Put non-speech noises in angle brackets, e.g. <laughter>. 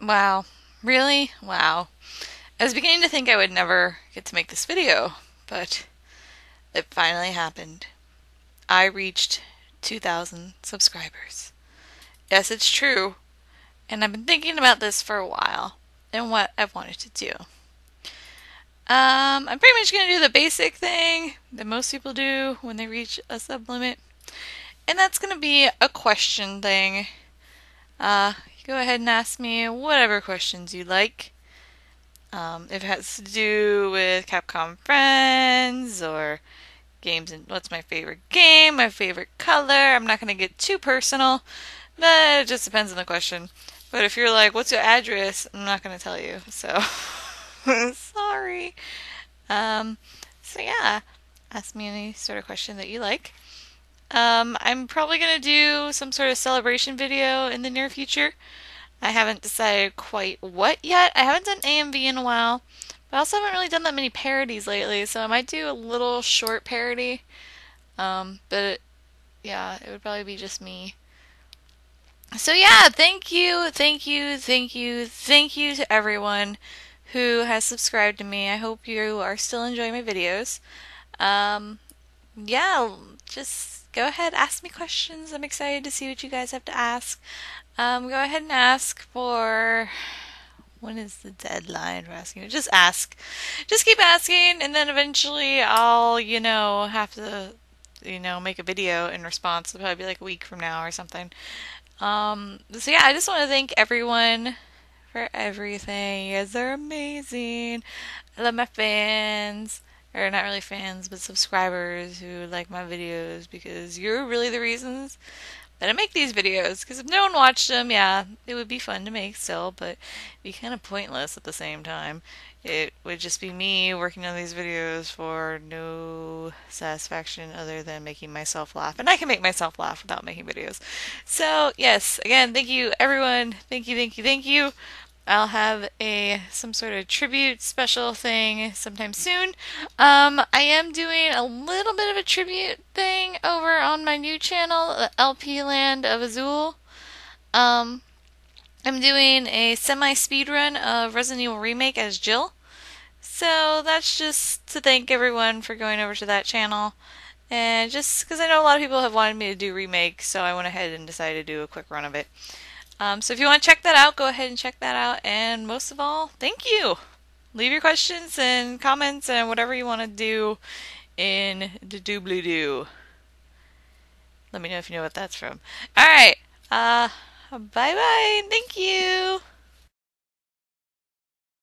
Wow. Really? Wow. I was beginning to think I would never get to make this video, but it finally happened. I reached 2,000 subscribers. Yes, it's true. And I've been thinking about this for a while and what I've wanted to do. Um, I'm pretty much going to do the basic thing that most people do when they reach a sub limit. And that's going to be a question thing. Uh, go ahead and ask me whatever questions you like. Um, if it has to do with Capcom Friends or games and what's my favorite game, my favorite color. I'm not going to get too personal, but it just depends on the question. But if you're like, what's your address? I'm not going to tell you. So, <laughs> sorry. Um, so yeah, ask me any sort of question that you like. Um, I'm probably going to do some sort of celebration video in the near future. I haven't decided quite what yet. I haven't done AMV in a while, but I also haven't really done that many parodies lately, so I might do a little short parody. Um, but it, yeah, it would probably be just me. So yeah, thank you, thank you, thank you, thank you to everyone who has subscribed to me. I hope you are still enjoying my videos. Um, yeah, just go ahead, ask me questions. I'm excited to see what you guys have to ask. Um, go ahead and ask for when is the deadline for asking? Just ask. Just keep asking, and then eventually I'll, you know, have to, you know, make a video in response. It'll probably be like a week from now or something. Um, so yeah, I just want to thank everyone for everything. You guys are amazing. I love my fans. Or not really fans, but subscribers who like my videos because you're really the reasons that I make these videos. Because if no one watched them, yeah, it would be fun to make still, but be kind of pointless at the same time. It would just be me working on these videos for no satisfaction other than making myself laugh. And I can make myself laugh without making videos. So, yes, again, thank you everyone. Thank you, thank you, thank you. I'll have a some sort of tribute special thing sometime soon. Um, I am doing a little bit of a tribute thing over on my new channel, LP Land of Azul. Um, I'm doing a semi speed run of Resident Evil Remake as Jill. So that's just to thank everyone for going over to that channel. And just because I know a lot of people have wanted me to do remake, so I went ahead and decided to do a quick run of it. Um, so if you want to check that out, go ahead and check that out. And most of all, thank you. Leave your questions and comments and whatever you want to do in the doobly doo. Let me know if you know what that's from. All right. Uh, bye bye. Thank you.